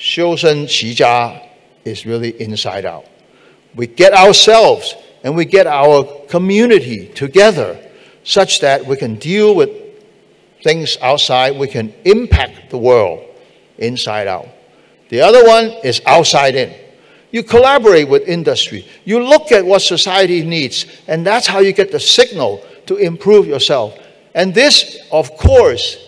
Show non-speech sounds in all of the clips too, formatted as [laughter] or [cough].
修身齐家 is really inside out. We get ourselves and we get our community together such that we can deal with things outside, we can impact the world inside out. The other one is outside in. You collaborate with industry. You look at what society needs, and that's how you get the signal to improve yourself. And this, of course,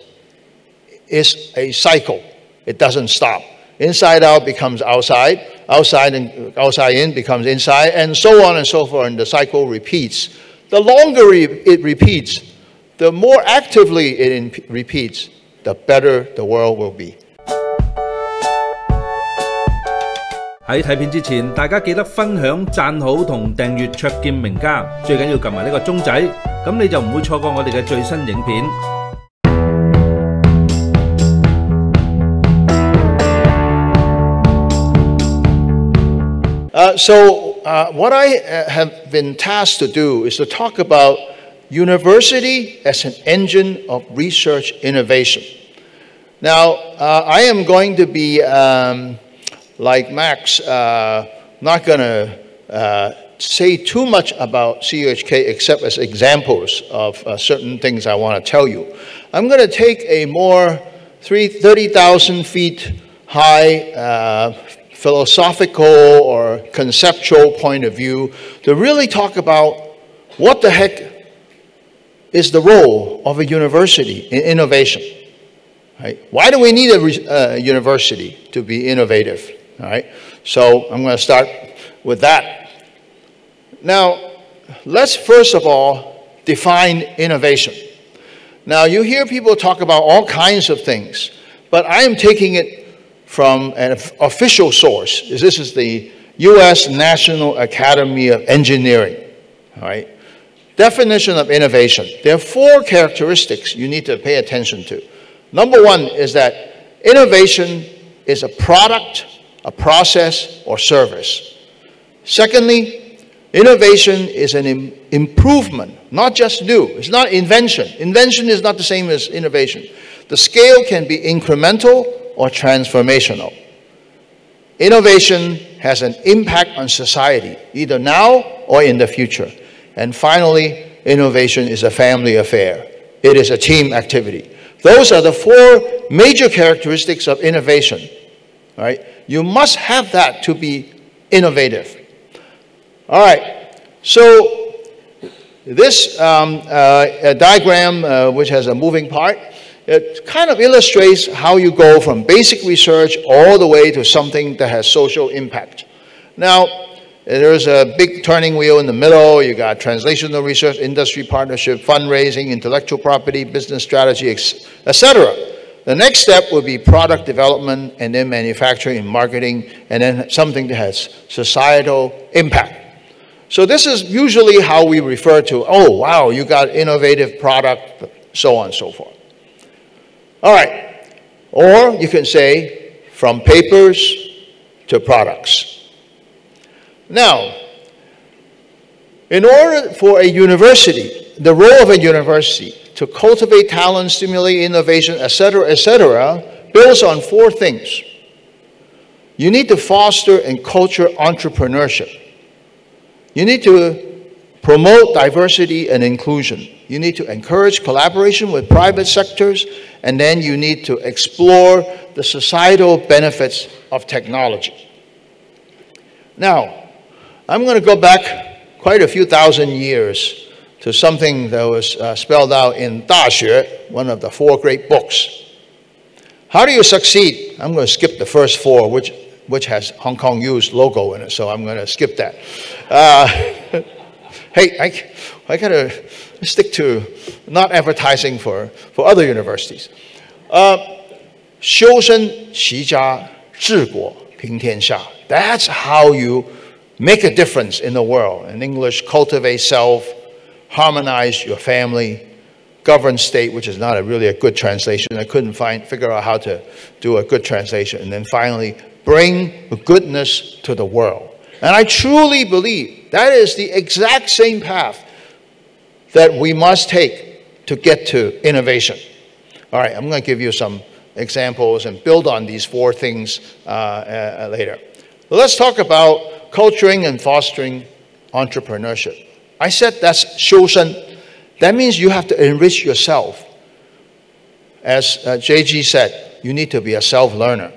is a cycle. It doesn't stop. Inside out becomes outside. Outside, and, outside in becomes inside, and so on and so forth, and the cycle repeats. The longer it repeats, the more actively it repeats, the better the world will be. 喺睇片之前，大家記得分享、讚好同訂閱灼見名家，最緊要撳埋呢個鐘仔，咁你就唔會錯過我哋嘅最新影片。Uh, so, uh, what I uh, have been tasked to do is to talk about university as an engine of research innovation. Now, uh, I am going to be um, like Max, uh, not going to say too much about CUHK except as examples of certain things I want to tell you. I'm going to take a more 30,000 feet high philosophical or conceptual point of view to really talk about what the heck is the role of a university in innovation. Right? Why do we need a uh, university to be innovative? All right. So I'm going to start with that. Now, let's first of all define innovation. Now, you hear people talk about all kinds of things, but I am taking it from an official source. This is the U.S. National Academy of Engineering. All right. Definition of innovation. There are four characteristics you need to pay attention to. Number one is that innovation is a product a process, or service. Secondly, innovation is an Im improvement, not just new. It's not invention. Invention is not the same as innovation. The scale can be incremental or transformational. Innovation has an impact on society, either now or in the future. And finally, innovation is a family affair. It is a team activity. Those are the four major characteristics of innovation. Right? You must have that to be innovative. All right. So this um, uh, diagram, uh, which has a moving part, it kind of illustrates how you go from basic research all the way to something that has social impact. Now, there's a big turning wheel in the middle. You got translational research, industry partnership, fundraising, intellectual property, business strategy, etc. The next step would be product development and then manufacturing and marketing and then something that has societal impact. So this is usually how we refer to, oh, wow, you got innovative product, so on and so forth. All right. Or you can say from papers to products. Now, in order for a university, the role of a university to cultivate talent, stimulate innovation, etc., etc., builds on four things. You need to foster and culture entrepreneurship. You need to promote diversity and inclusion. You need to encourage collaboration with private sectors, and then you need to explore the societal benefits of technology. Now, I'm going to go back quite a few thousand years to something that was uh, spelled out in Da Xue, one of the four great books. How do you succeed? I'm going to skip the first four, which, which has Hong Kong U's logo in it, so I'm going to skip that. Uh, [laughs] hey, I, I got to stick to not advertising for, for other universities. Uh, 修身齐家治国平天下. That's how you make a difference in the world. In English, cultivate self, harmonize your family, govern state, which is not a really a good translation. I couldn't find, figure out how to do a good translation. And then finally, bring goodness to the world. And I truly believe that is the exact same path that we must take to get to innovation. All right, I'm going to give you some examples and build on these four things uh, uh, later. But let's talk about culturing and fostering entrepreneurship. I said that's Xiushen. That means you have to enrich yourself. As uh, JG said, you need to be a self-learner,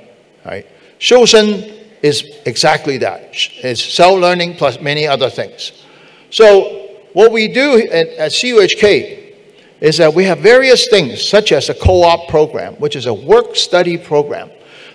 right? Xiushen is exactly that. It's self-learning plus many other things. So what we do at, at CUHK is that we have various things, such as a co-op program, which is a work-study program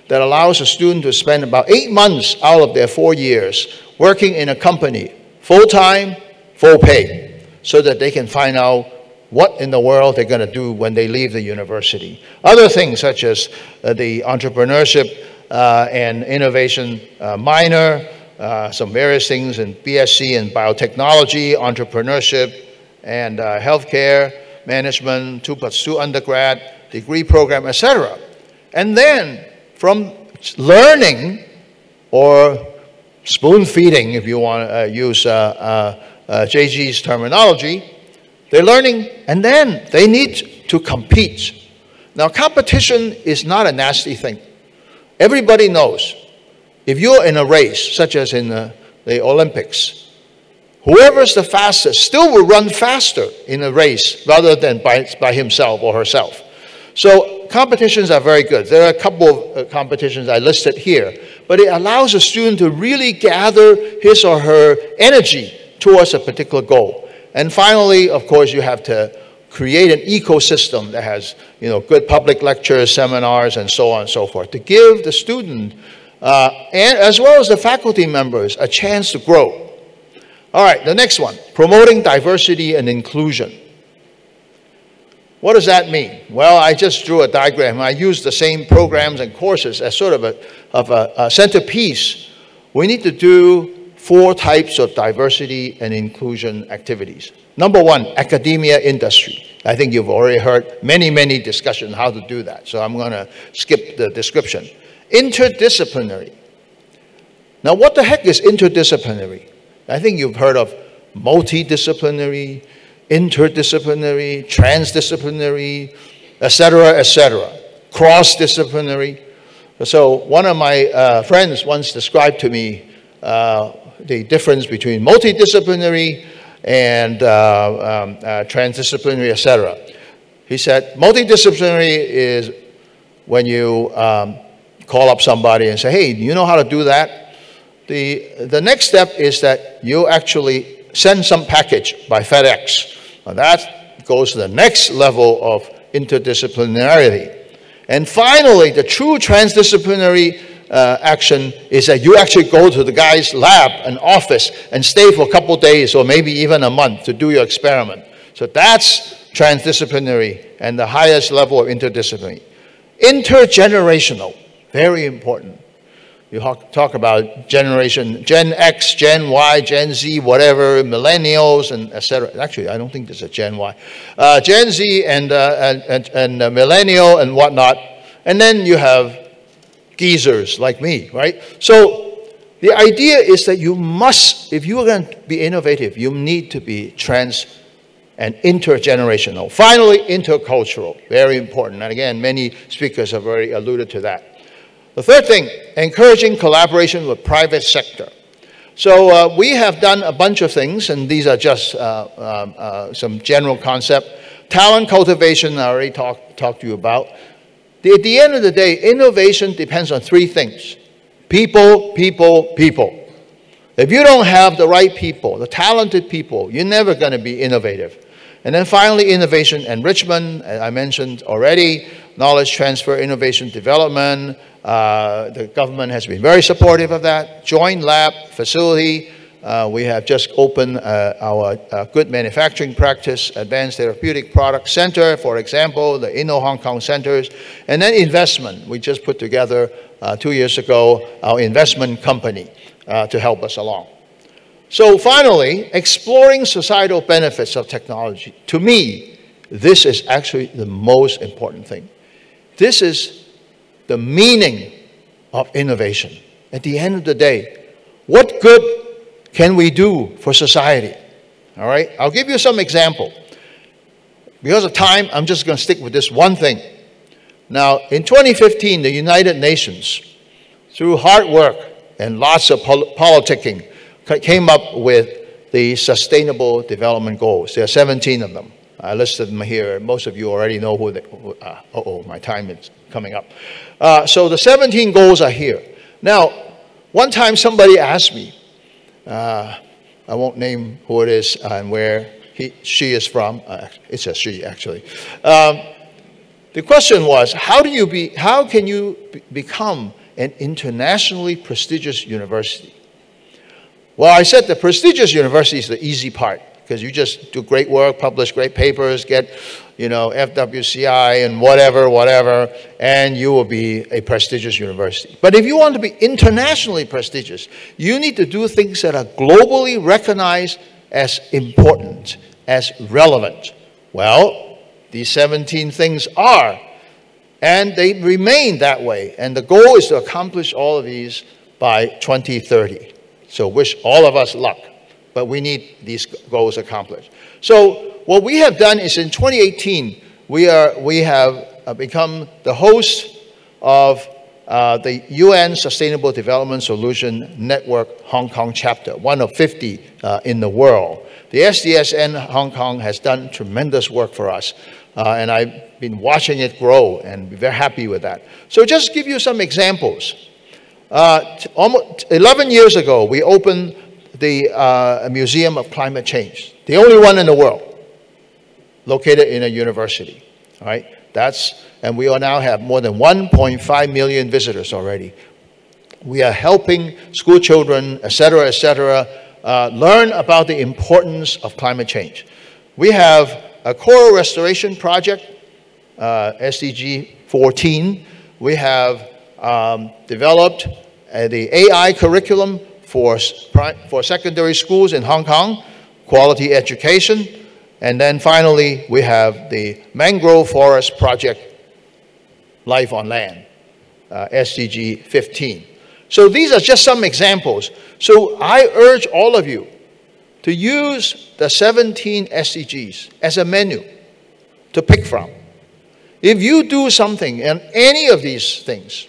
that allows a student to spend about eight months out of their four years working in a company, full-time, full pay, so that they can find out what in the world they're going to do when they leave the university. Other things such as uh, the entrepreneurship uh, and innovation uh, minor, uh, some various things in BSc in biotechnology, entrepreneurship, and uh, healthcare, management, 2 plus 2 undergrad, degree program, etc. And then from learning or spoon feeding, if you want to uh, use uh, uh, JG's terminology, they're learning and then they need to compete. Now, competition is not a nasty thing. Everybody knows if you're in a race, such as in the, the Olympics, whoever's the fastest still will run faster in a race rather than by, by himself or herself. So competitions are very good. There are a couple of uh, competitions I listed here, but it allows a student to really gather his or her energy towards a particular goal. And finally, of course, you have to create an ecosystem that has you know, good public lectures, seminars, and so on and so forth to give the student uh, and as well as the faculty members a chance to grow. All right, the next one, promoting diversity and inclusion. What does that mean? Well, I just drew a diagram. I used the same programs and courses as sort of a, of a, a centerpiece. We need to do four types of diversity and inclusion activities. Number one, academia industry. I think you've already heard many, many discussions how to do that, so I'm going to skip the description. Interdisciplinary. Now, what the heck is interdisciplinary? I think you've heard of multidisciplinary, interdisciplinary, transdisciplinary, etc., etc., cross-disciplinary. So one of my uh, friends once described to me uh, the difference between multidisciplinary and uh, um, uh, transdisciplinary, etc. He said, multidisciplinary is when you um, call up somebody and say, hey, do you know how to do that? The, the next step is that you actually send some package by FedEx. Now that goes to the next level of interdisciplinarity. And finally, the true transdisciplinary uh, action is that you actually go to the guy's lab and office and stay for a couple days or maybe even a month to do your experiment. So that's transdisciplinary and the highest level of interdisciplinary. Intergenerational, very important. You talk about generation, Gen X, Gen Y, Gen Z, whatever, millennials, and etc. Actually, I don't think there's a Gen Y. Uh, Gen Z and, uh, and, and, and uh, millennial and whatnot. And then you have geezers like me, right? So the idea is that you must, if you are going to be innovative, you need to be trans and intergenerational. Finally, intercultural, very important. And again, many speakers have already alluded to that. The third thing, encouraging collaboration with private sector. So uh, we have done a bunch of things, and these are just uh, um, uh, some general concept. Talent cultivation, I already talked talk to you about. The, at the end of the day, innovation depends on three things people, people, people. If you don't have the right people, the talented people, you're never going to be innovative. And then finally, innovation enrichment, I mentioned already, knowledge transfer, innovation development. Uh, the government has been very supportive of that. Joint lab facility, uh, we have just opened uh, our uh, Good Manufacturing Practice Advanced Therapeutic Product Center, for example, the Inno Hong Kong centers, and then investment. We just put together uh, two years ago our investment company uh, to help us along. So finally, exploring societal benefits of technology. To me, this is actually the most important thing. This is the meaning of innovation. At the end of the day, what good can we do for society? All right, I'll give you some example. Because of time, I'm just going to stick with this one thing. Now, in 2015, the United Nations, through hard work and lots of pol- politicking, came up with the Sustainable Development Goals. There are 17 of them. I listed them here. Most of you already know who they who, uh, oh, my time is coming up. Uh, so the 17 goals are here. Now, one time somebody asked me, uh, I won't name who it is and where he, she is from. Uh, it's a she, actually. Um, the question was, how do you be, how can you be- become an internationally prestigious university? Well, I said the prestigious university is the easy part because you just do great work, publish great papers, get, you know, FWCI and whatever, whatever, and you will be a prestigious university. But if you want to be internationally prestigious, you need to do things that are globally recognized as important, as relevant. Well, these 17 things are, and they remain that way. And the goal is to accomplish all of these by 2030. So wish all of us luck, but we need these goals accomplished. So what we have done is in 2018, we, are, we have uh, become the host of uh, the UN Sustainable Development Solution Network Hong Kong chapter, one of 50 uh, in the world. The SDSN Hong Kong has done tremendous work for us, uh, and I've been watching it grow and very happy with that. So just give you some examples. Uh, almost 11 years ago, we opened the uh, Museum of Climate Change, the only one in the world, located in a university. All right, that's and we now have more than 1.5 million visitors already. We are helping school children, et cetera, et cetera, uh, learn about the importance of climate change. We have a coral restoration project, uh, SDG 14. We have um, developed uh, the AI curriculum for, for secondary schools in Hong Kong, quality education. And then finally, we have the Mangrove Forest Project, Life on Land, uh, SDG 15. So these are just some examples. So I urge all of you to use the 17 SDGs as a menu to pick from. If you do something in any of these things,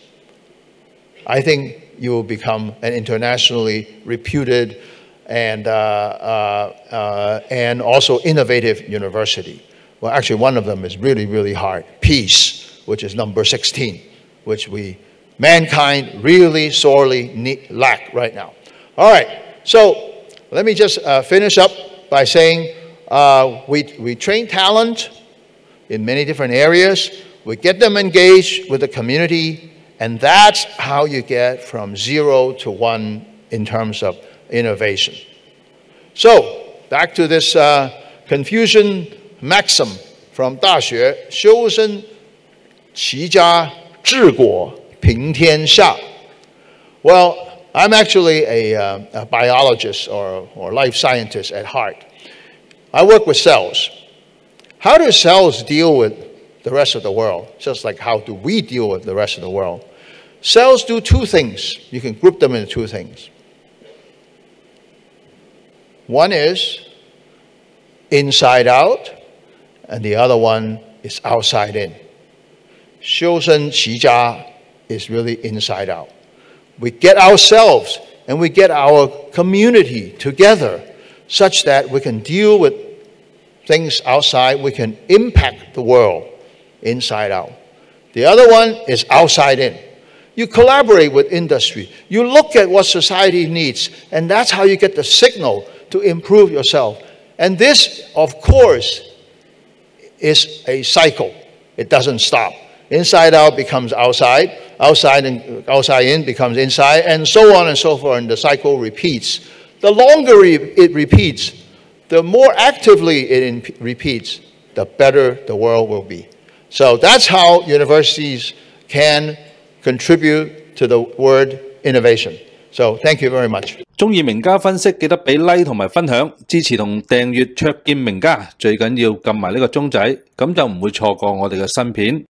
I think you will become an internationally reputed and, uh, uh, uh, and also innovative university. Well, actually, one of them is really, really hard peace, which is number 16, which we, mankind, really sorely need, lack right now. All right, so let me just uh, finish up by saying uh, we, we train talent in many different areas. We get them engaged with the community, and that's how you get from zero to one in terms of innovation. So, back to this uh, Confucian maxim from 大学“修身齐家治国平天下”. Well, I'm actually a, uh, a biologist or, or life scientist at heart. I work with cells. How do cells deal with the rest of the world? Just like how do we deal with the rest of the world? Cells do two things. You can group them into two things. One is inside out, and the other one is outside in. Xiushen Qijia is really inside out. We get ourselves and we get our community together such that we can deal with things outside, we can impact the world inside out. The other one is outside in. You collaborate with industry. You look at what society needs, and that's how you get the signal to improve yourself. And this, of course, is a cycle. It doesn't stop. Inside out becomes outside, outside and outside in becomes inside, and so on and so forth, and the cycle repeats. The longer it repeats, the more actively it repeats, the better the world will be. So that's how universities can contribute to the word innovation. So thank you very much. 中意名家分析，记得俾 like 同埋分享，支持同订阅卓见名家。最紧要揿埋呢个钟仔，咁就唔会错过我哋嘅新片。